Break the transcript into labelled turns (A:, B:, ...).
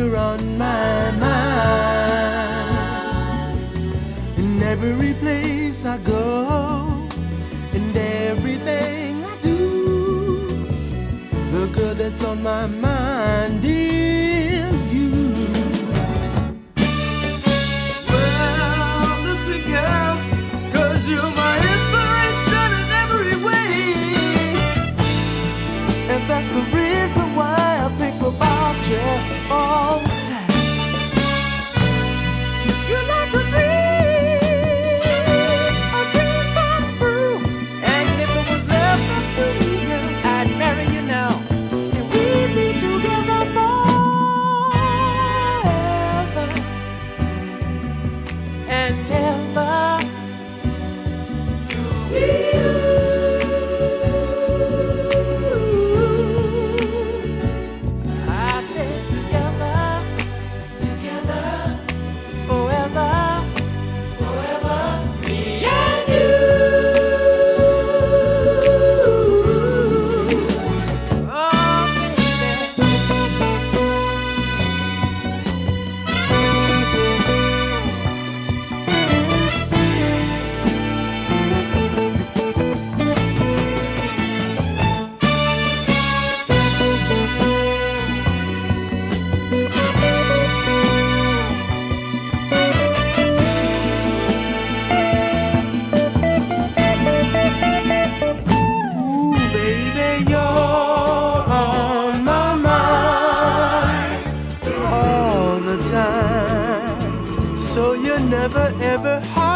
A: you're on my mind. In every place I go, and everything I do, the girl that's on my mind is you. Well, you're my inspiration in every way. And that's the reason why you all the time. You like never ever hide.